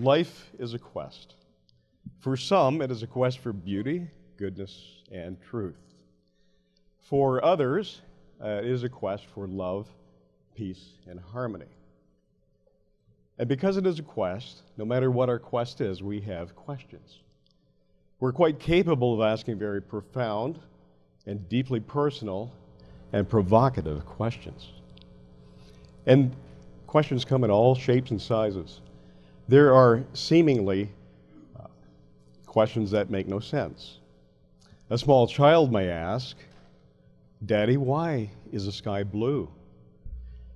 Life is a quest. For some, it is a quest for beauty, goodness, and truth. For others, uh, it is a quest for love, peace, and harmony. And because it is a quest, no matter what our quest is, we have questions. We're quite capable of asking very profound and deeply personal and provocative questions. And questions come in all shapes and sizes. There are seemingly uh, questions that make no sense. A small child may ask, Daddy, why is the sky blue?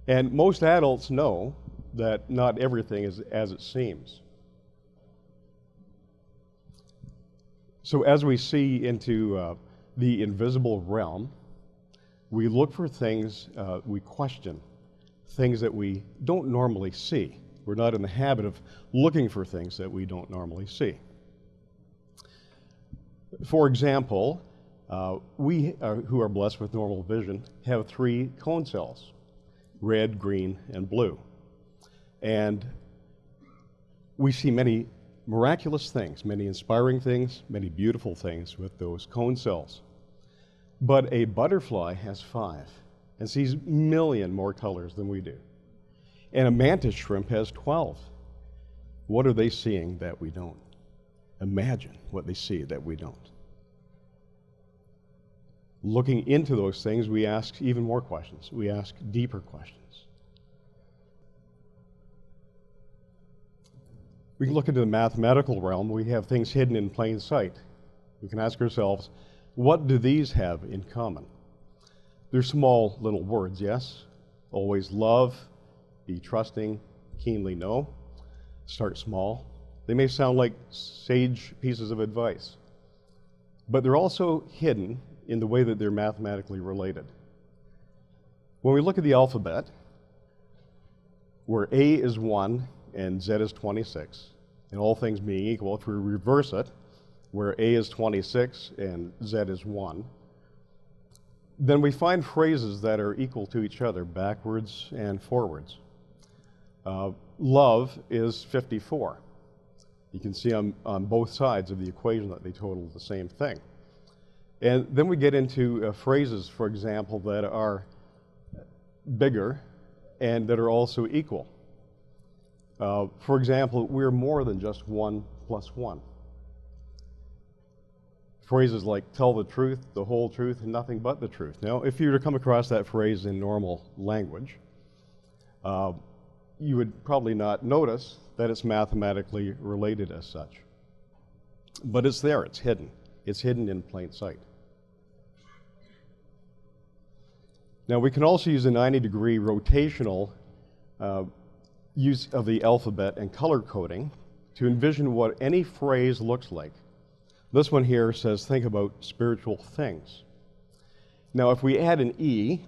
And most adults know that not everything is as it seems. So, as we see into uh, the invisible realm, we look for things, uh, we question things that we don't normally see. We're not in the habit of looking for things that we don't normally see. For example, uh, we are, who are blessed with normal vision have three cone cells red, green, and blue. And we see many miraculous things, many inspiring things, many beautiful things with those cone cells. But a butterfly has five and sees million more colors than we do. And a mantis shrimp has 12. What are they seeing that we don't? Imagine what they see that we don't. Looking into those things, we ask even more questions. We ask deeper questions. We can look into the mathematical realm. We have things hidden in plain sight. We can ask ourselves, what do these have in common? They're small little words, yes? Always love, be trusting, keenly know. Start small. They may sound like sage pieces of advice, but they're also hidden in the way that they're mathematically related. When we look at the alphabet, where A is 1 and Z is 26, and all things being equal, if we reverse it, where A is 26 and Z is 1, then we find phrases that are equal to each other, backwards and forwards. Uh, love is 54. You can see on, on both sides of the equation that they total the same thing. And then we get into uh, phrases, for example, that are bigger and that are also equal. Uh, for example, we're more than just one plus one. Phrases like tell the truth, the whole truth, and nothing but the truth. Now, if you were to come across that phrase in normal language, uh, you would probably not notice that it's mathematically related as such. But it's there, it's hidden. It's hidden in plain sight. Now, we can also use a 90 degree rotational uh, use of the alphabet and color coding to envision what any phrase looks like. This one here says, think about spiritual things. Now, if we add an E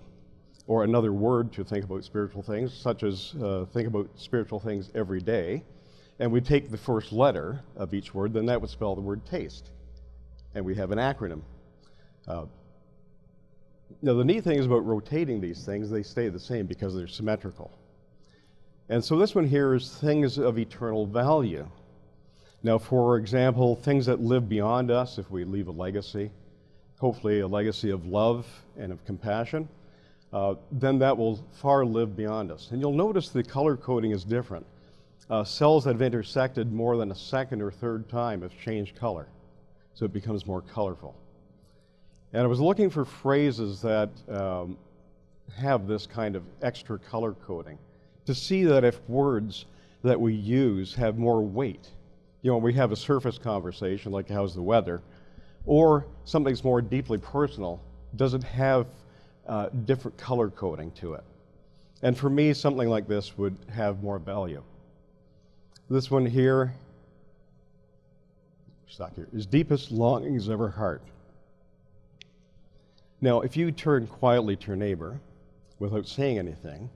or another word to think about spiritual things, such as uh, think about spiritual things every day, and we take the first letter of each word, then that would spell the word taste. And we have an acronym. Uh, now, the neat thing is about rotating these things, they stay the same because they're symmetrical. And so this one here is things of eternal value. Now, for example, things that live beyond us, if we leave a legacy, hopefully a legacy of love and of compassion, uh, then that will far live beyond us. And you'll notice the color coding is different. Uh, cells that have intersected more than a second or third time have changed color, so it becomes more colorful. And I was looking for phrases that um, have this kind of extra color coding to see that if words that we use have more weight, you know, when we have a surface conversation like how's the weather, or something's more deeply personal, does it have uh, different color coding to it? And for me, something like this would have more value. This one here, stuck here, is deepest longings of her heart. Now, if you turn quietly to your neighbor without saying anything,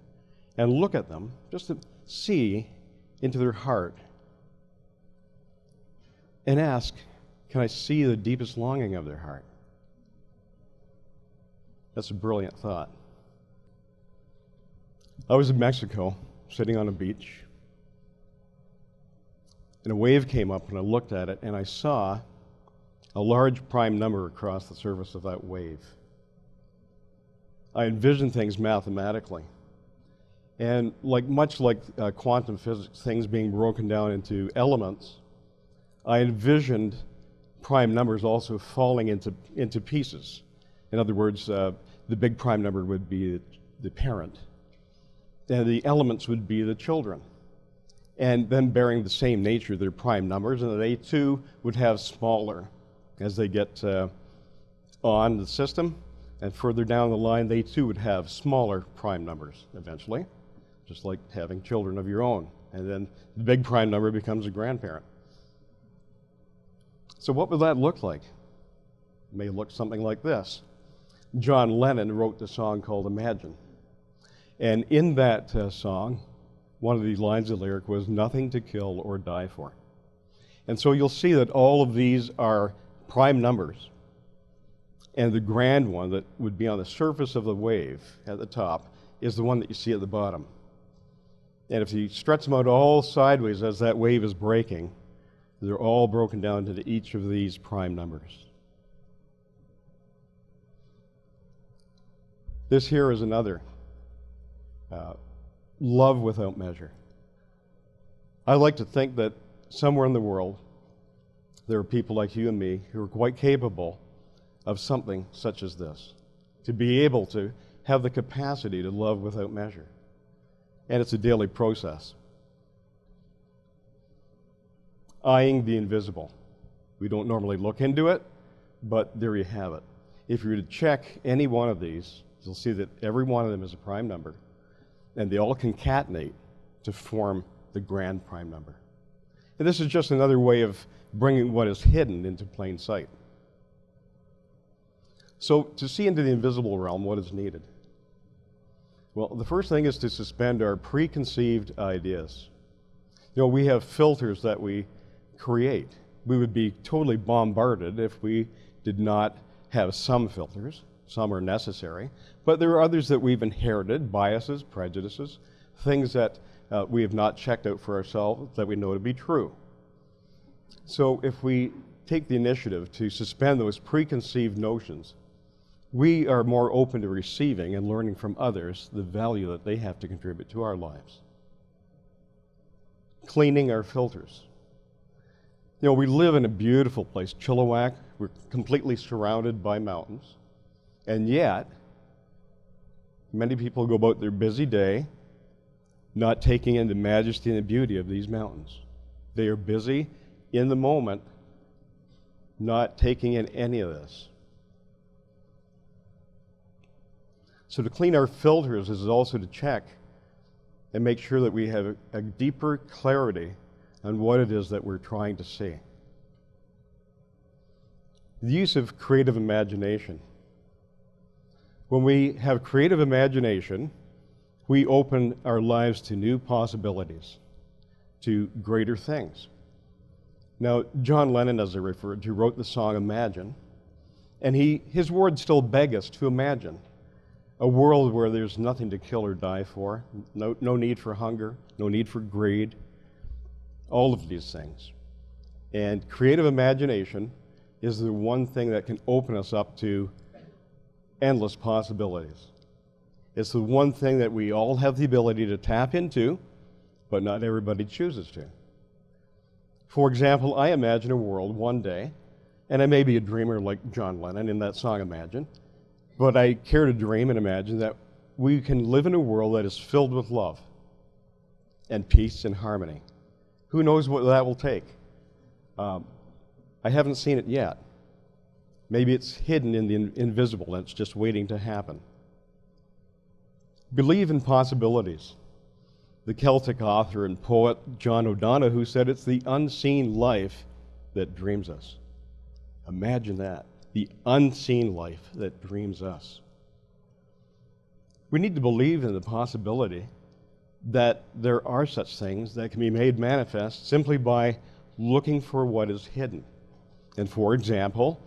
and look at them just to see into their heart and ask, Can I see the deepest longing of their heart? That's a brilliant thought. I was in Mexico, sitting on a beach. and a wave came up, and I looked at it, and I saw a large prime number across the surface of that wave. I envisioned things mathematically. And like much like uh, quantum physics, things being broken down into elements, I envisioned prime numbers also falling into, into pieces. In other words, uh, the big prime number would be the parent, and the elements would be the children and then bearing the same nature, they're prime numbers, and they too would have smaller as they get uh, on the system. And further down the line, they too would have smaller prime numbers eventually, just like having children of your own. And then the big prime number becomes a grandparent. So, what would that look like? It may look something like this. John Lennon wrote the song called Imagine. And in that uh, song, one of these lines of lyric was nothing to kill or die for. And so you'll see that all of these are prime numbers. And the grand one that would be on the surface of the wave at the top is the one that you see at the bottom. And if you stretch them out all sideways as that wave is breaking, they're all broken down into each of these prime numbers. This here is another uh, love without measure. I like to think that somewhere in the world there are people like you and me who are quite capable of something such as this to be able to have the capacity to love without measure. And it's a daily process. Eyeing the invisible. We don't normally look into it, but there you have it. If you were to check any one of these, you'll see that every one of them is a prime number and they all concatenate to form the grand prime number. And this is just another way of bringing what is hidden into plain sight. So, to see into the invisible realm, what is needed? Well, the first thing is to suspend our preconceived ideas. You know, we have filters that we create. We would be totally bombarded if we did not have some filters. Some are necessary. But there are others that we've inherited biases, prejudices, things that uh, we have not checked out for ourselves that we know to be true. So if we take the initiative to suspend those preconceived notions, we are more open to receiving and learning from others the value that they have to contribute to our lives. Cleaning our filters. You know, we live in a beautiful place, Chilliwack. We're completely surrounded by mountains. And yet, many people go about their busy day not taking in the majesty and the beauty of these mountains. They are busy in the moment, not taking in any of this. So, to clean our filters is also to check and make sure that we have a, a deeper clarity on what it is that we're trying to see. The use of creative imagination. When we have creative imagination, we open our lives to new possibilities, to greater things. Now, John Lennon, as I referred to, wrote the song Imagine, and he, his words still beg us to imagine a world where there's nothing to kill or die for, no, no need for hunger, no need for greed, all of these things. And creative imagination is the one thing that can open us up to endless possibilities. It's the one thing that we all have the ability to tap into, but not everybody chooses to. For example, I imagine a world one day, and I may be a dreamer like John Lennon in that song Imagine, but I care to dream and imagine that we can live in a world that is filled with love and peace and harmony. Who knows what that will take? Um, I haven't seen it yet. Maybe it's hidden in the invisible and it's just waiting to happen. Believe in possibilities. The Celtic author and poet John O'Donohue said it's the unseen life that dreams us. Imagine that the unseen life that dreams us. We need to believe in the possibility that there are such things that can be made manifest simply by looking for what is hidden. And for example,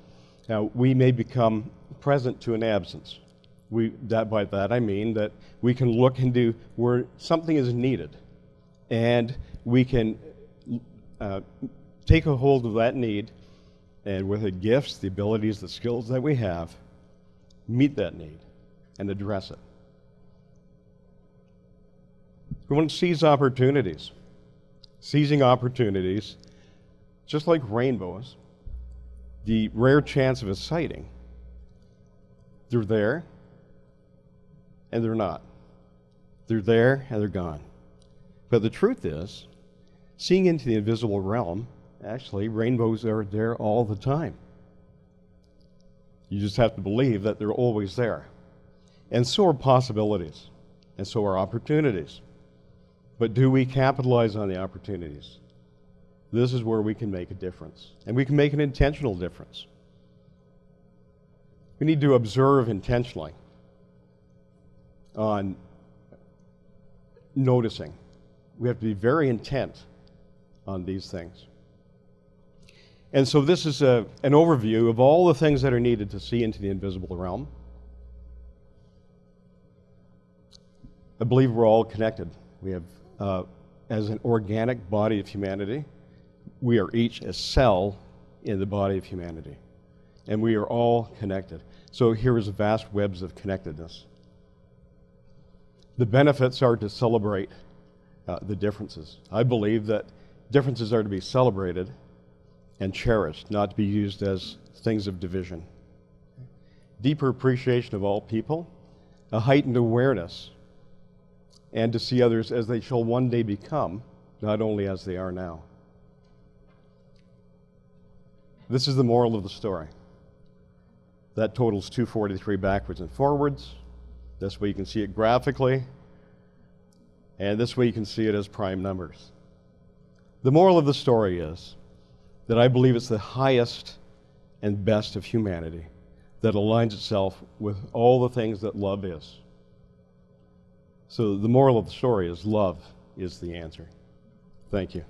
now, we may become present to an absence. We, that, by that I mean that we can look into where something is needed and we can uh, take a hold of that need and with the gifts, the abilities, the skills that we have, meet that need and address it. We want to seize opportunities. Seizing opportunities, just like rainbows, the rare chance of a sighting, they're there and they're not. They're there and they're gone. But the truth is, seeing into the invisible realm, actually, rainbows are there all the time. You just have to believe that they're always there. And so are possibilities, and so are opportunities. But do we capitalize on the opportunities? This is where we can make a difference, and we can make an intentional difference. We need to observe intentionally on noticing. We have to be very intent on these things. And so, this is a, an overview of all the things that are needed to see into the invisible realm. I believe we're all connected. We have, uh, as an organic body of humanity, we are each a cell in the body of humanity. And we are all connected. So, here is vast webs of connectedness. The benefits are to celebrate uh, the differences. I believe that differences are to be celebrated and cherished, not to be used as things of division. Deeper appreciation of all people, a heightened awareness, and to see others as they shall one day become, not only as they are now. This is the moral of the story. That totals 243 backwards and forwards. This way you can see it graphically, and this way you can see it as prime numbers. The moral of the story is that I believe it's the highest and best of humanity that aligns itself with all the things that love is. So the moral of the story is love is the answer. Thank you.